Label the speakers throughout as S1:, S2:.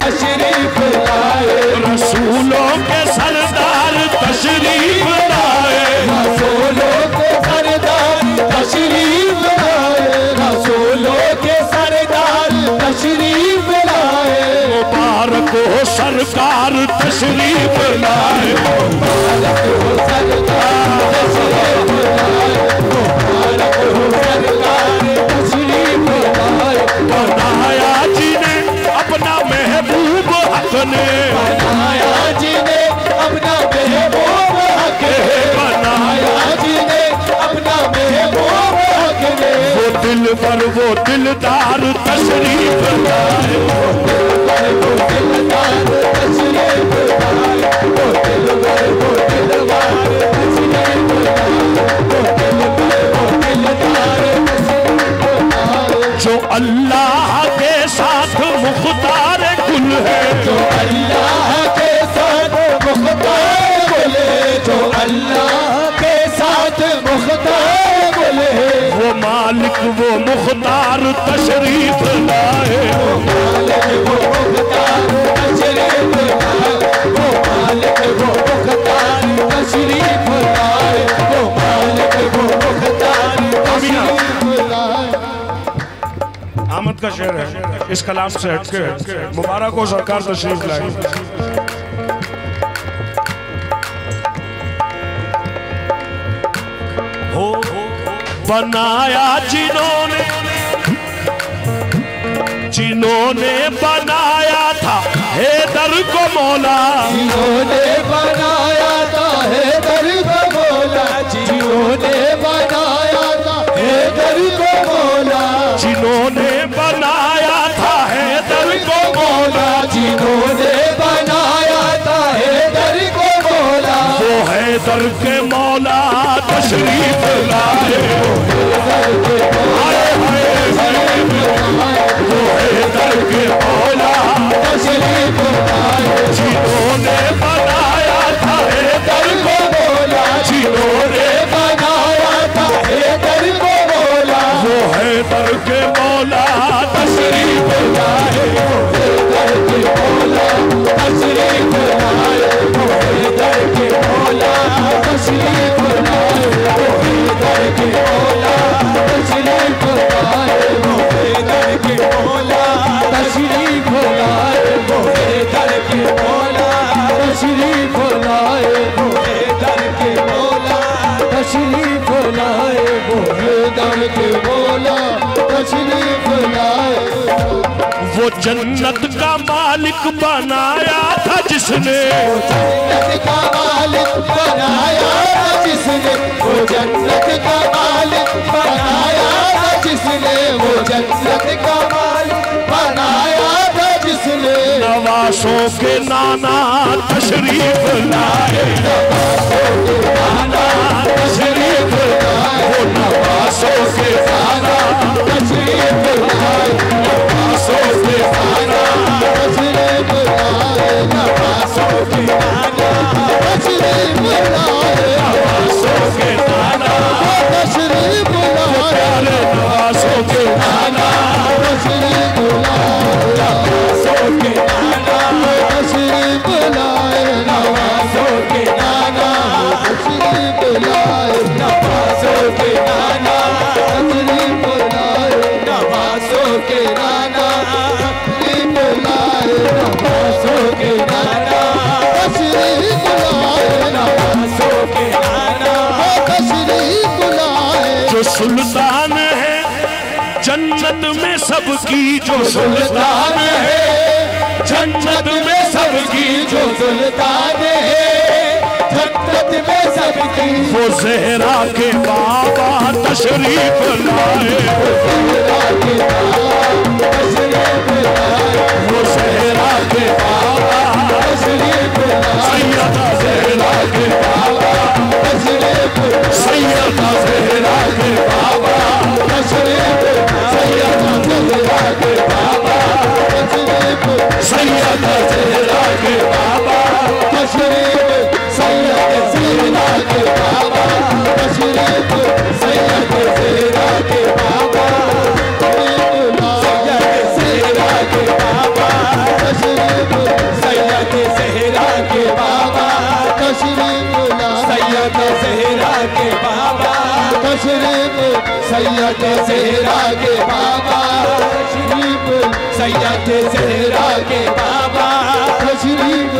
S1: तशरीफ़
S2: रसूलों के सरदार तशरीफ़ लाए।
S1: रसूलों के सरदार तशरीफ़ लाए। रसूलों के सरदार तशरीफ़ लाए।
S2: मुबारक हो सरकार तशरीफ़ लाए।
S1: मुबारक हो
S2: दिलदार तशरीफ़ जो अल्लाह के साथ मुख्तार कुल है।
S1: जो अल्लाह
S2: मालिक वो मुख्तार तशरीफ़ लाए।
S1: लाए लाए लाए
S2: आमद का शेर है। इस कलाम से हटके मुबारक हो सरकार तशरीफ़ लाई बनाया जिन्होंने जिन्होंने बनाया था हैदर को मौला।
S1: जिन्होंने बनाया था है को बोला जिन्होंने बनाया था है को बोला
S2: जिन्होंने बनाया था हैदर को मौला।
S1: जिन्होंने बनाया था है दर्द बोला
S2: वो हैदर के मौला तशरीफ़ लाए
S1: है दर्द बोला
S2: तशरीफ़ लाए
S1: है दर्द बोला तशरीफ़ लाए
S2: वो जन्नत का मालिक बनाया था जिसने।
S1: जन्नत का मालिक बनाया था जिसने। वो जन्नत का मालिक बनाया था जिसने। वो जन्नत का
S2: नवासों के नाना तशरीफ़ लाए। नाना तशरीफ़ लाए। वो नवासों के नाना
S1: तशरीफ़ लाए।
S2: नवासों के नाना
S1: तशरीफ़ लाए। नवासों की नाना
S2: जो सुल्तान है, जन्नत में सबकी जो सुल्तान है, जन्नत में सबकी
S1: जो सुल्तान है, जन्नत में सबकी
S2: वो जहरा के बाबा तशरीफ़ लाए। वो जहरा के बाबा सैयदा जहरा सेहरा के बाबा। तशरीफ़
S1: सैयद सेहरा के बाबा। तशरीफ़ सैयद सेहरा के बाबा। तशरीफ़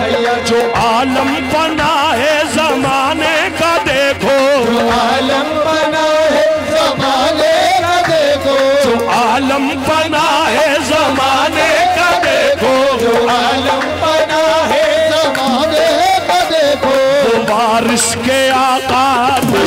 S1: सैयद
S2: जो आलम बना है जमाने का देखो।
S1: जो आलम बना है जमाने का देखो।
S2: जो आलम बना है जमाने का देखो।
S1: जो आलम बना है जमाने का देखो।
S2: बारिश के God.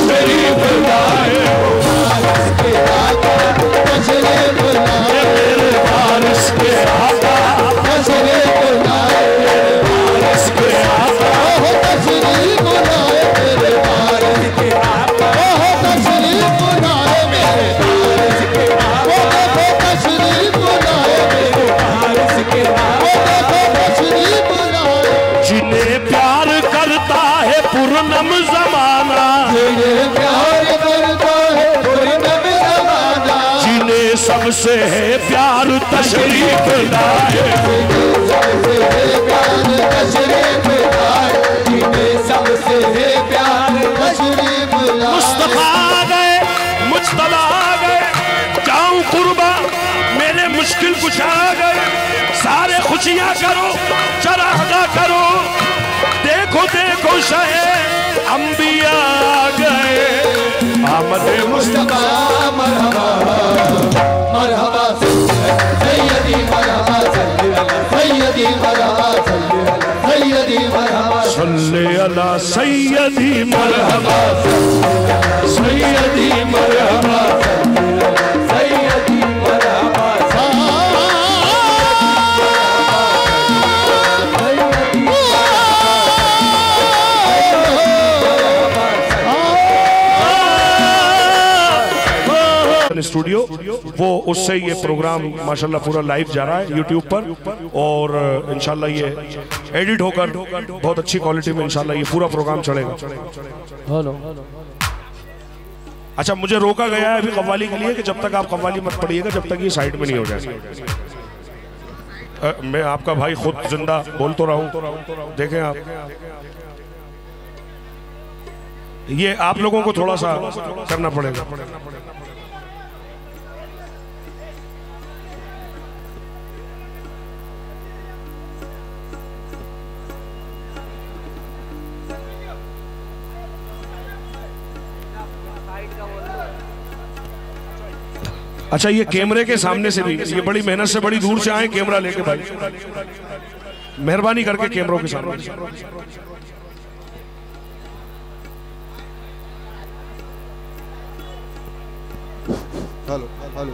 S2: सबसे है प्यार तशरीफ़ लाए। मुस्तफ़ा गए गए। जाऊँ कुर्बा, मेरे मुश्किल कुछ गए। सारे खुशियाँ करो, चरागा करो। देखो देखो, शहे अंबिया गए। आमद मुस्तफ़ा,
S1: मरहबा।
S2: सल्ले अला सैयदी मरहबा सैयदी मरहबा स्टूडियो वो उससे ये प्रोग्राम माशाल्लाह पूरा लाइव जा रहा है यूट्यूब पर और इंशाल्लाह ये एडिट होकर बहुत अच्छी क्वालिटी में इंशाल्लाह ये पूरा प्रोग्राम चलेगा अच्छा मुझे रोका गया है अभी कव्वाली के लिए कि जब तक आप कव्वाली मत पढ़िएगा जब तक ये साइड में नहीं हो जाए मैं आपका भाई खुद ज़िंदा बोल तो रहा हूँ। देखें आप। ये आप लोगों को थोड़ा सा करना पड़ेगा। अच्छा ये कैमरे के सामने से भी ये बड़ी मेहनत से बड़ी दूर से आए कैमरा लेके भाई। मेहरबानी करके कैमरों के सामने।
S1: Hello hello.